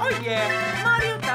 Oh yeah, Mario